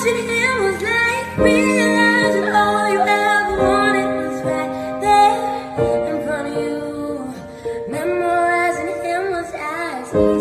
Watching him was like realizing all you ever wanted was right there in front of you. Memorizing him was as easy.